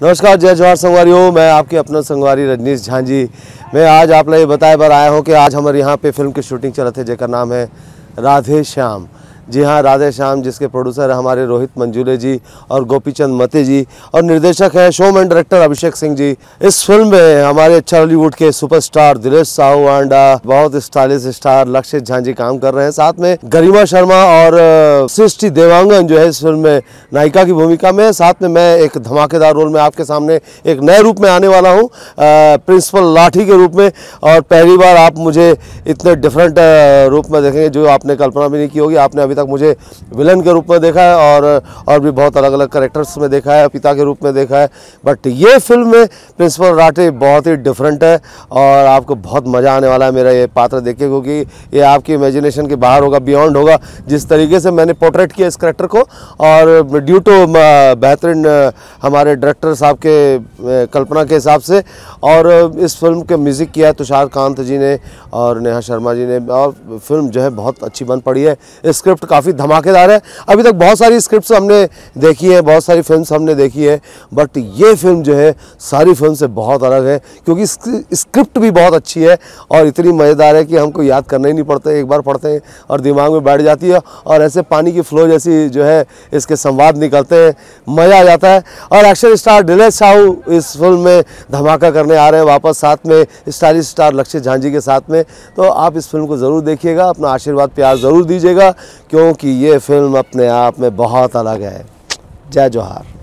नमस्कार, जय जवाहर संगवारी हो। मैं आपके अपना संगवारी रजनीश झांझी मैं आज आप लोग बताए बार आया हूँ कि आज हमारे यहाँ पे फ़िल्म की शूटिंग चल रहे थे, जेकर नाम है राधे श्याम। जी हाँ राधे श्याम जिसके प्रोड्यूसर हमारे रोहित मंजूले जी और गोपीचंद मते जी और निर्देशक हैं showman director Abhishek Singh ji. इस फ़िल्म में हमारे बॉलीवुड के सुपरस्टार दिनेश साहू आंडा, बहुत स्टाइलिश स्टार लक्षित झा जी काम कर रहे हैं। साथ में गरिमा शर्मा और सृष्टि देवांगन जो है इस फ़िल्म में नायिका की भूमिका में साथ में मैं एक धमाकेदार रोल में आपके सामने एक नए रूप में आने वाला हूँ प्रिंसिपल लाठी के रूप में। और पहली बार आप मुझे इतने डिफरेंट रूप में देखेंगे जो आपने कल्पना भी नहीं की होगी। आपने अभी तक मुझे विलन के रूप में देखा है और और भी बहुत अलग अलग करेक्टर्स में देखा है, पिता के रूप में देखा है। बट ये फ़िल्म में प्रिंसिपल राठे बहुत ही डिफरेंट है और आपको बहुत मज़ा आने वाला है मेरा ये पात्र देखे क्योंकि ये आपकी इमेजिनेशन के बाहर होगा बियॉन्ड होगा। जिस तरीके से मैंने पोर्ट्रेट किया इस करेक्टर को और ड्यू टू बेहतरीन, हमारे डायरेक्टर साहब के कल्पना के हिसाब से और इस फ़िल्म के म्यूज़िक किया तुषार कांत जी ने और नेहा शर्मा जी ने और फ़िल्म जो है बहुत अच्छी बन पड़ी है। स्क्रिप्ट काफ़ी धमाकेदार है। अभी तक बहुत सारी स्क्रिप्ट हमने देखी है, बहुत सारी फ़िल्म हमने देखी है बट ये फ़िल्म जो है, सारी फ़िल्म से बहुत अलग है, क्योंकि स्क्रिप्ट भी बहुत अच्छी है, और इतनी मज़ेदार है कि हमको याद करना ही नहीं पड़ता, एक बार पढ़ते हैं और दिमाग में बैठ जाती है, और ऐसे पानी की फ्लो जैसी जो है, इसके संवाद निकलते हैं, मज़ा आ जाता है। और एक्शन स्टार दिनेश साहू इस फ़िल्म में धमाका करने आ रहे हैं वापस साथ में, स्टाइलिश स्टार लक्ष्य झांझी के साथ में तो आप इस फ़िल्म को ज़रूर देखिएगा, अपना आशीर्वाद, प्यार ज़रूर दीजिएगा। क्योंकि ये फ़िल्म अपने आप में बहुत अलग है। जय जोहार।